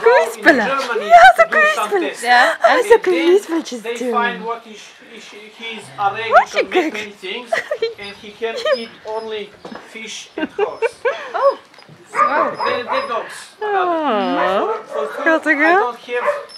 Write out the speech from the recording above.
go in kruisspellen. Germany Ja, to zo do some kruisspellen. tests. Ja. Oh, And zo They doen. find what is, is he's allergic Wat to make many, things and he can eat only fish and horse. Oh. Wow. they're dogs. Oh, For, for food, schattig, I don't have